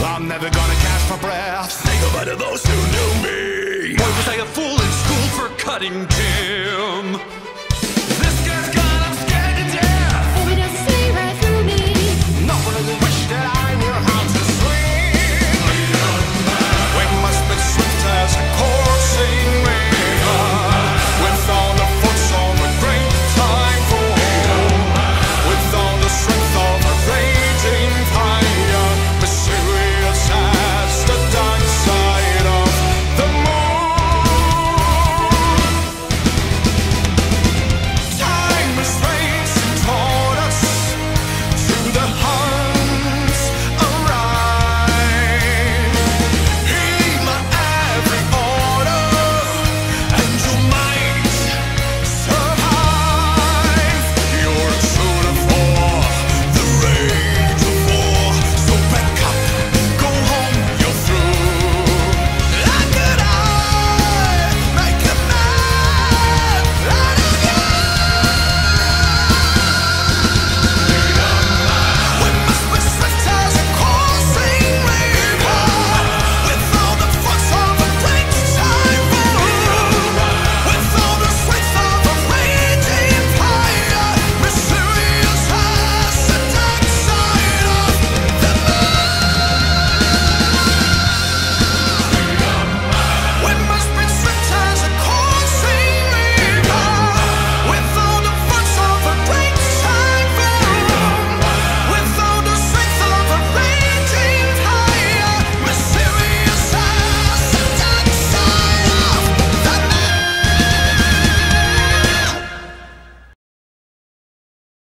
I'm never gonna catch my breath. Think of of those who knew me. Why was I a fool in school for cutting deals?